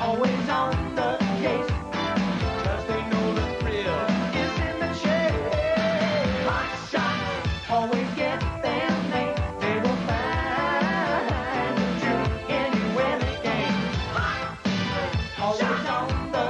always on the case. They know the thrill is in the chase. Hot always get. They will find you anywhere they. Hot always on the